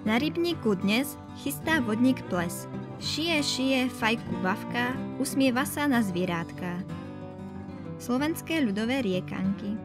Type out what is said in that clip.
Na rybníku dnes chystá vodník ples. Šije, šije, fajku bavka, usmieva sa na zvieratka. Slovenské ľudové riekanky.